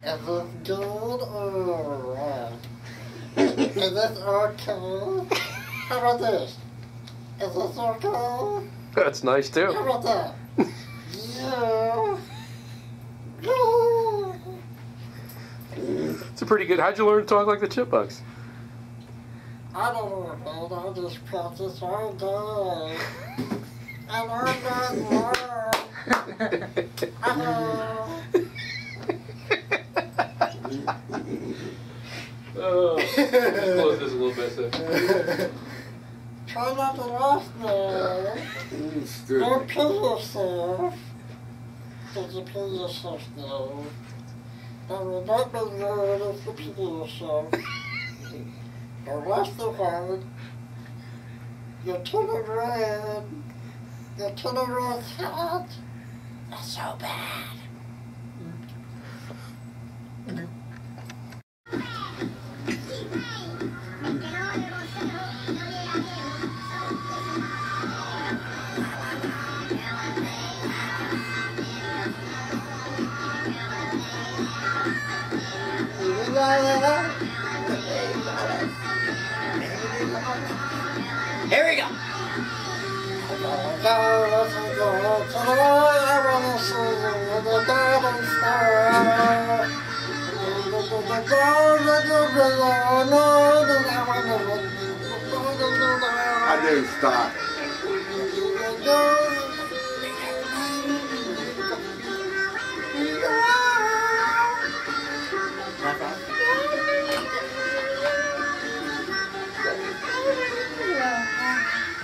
Is this good or bad? Is this okay? How about this? Is this okay? That's nice too. How about that? Yeah. It's a pretty good. How'd you learn to talk like the chipmunks? I don't know, man. I just practice all day. And all day long. Uh-huh. oh, close this a little bit. So. Try not to laugh, man. Don't kill yourself. Did you kill yourself now? That will not be good if you kill yourself. Don't laugh so hard. You're turning red. You're turning red hot. That's so bad. Here we go. I didn't stop.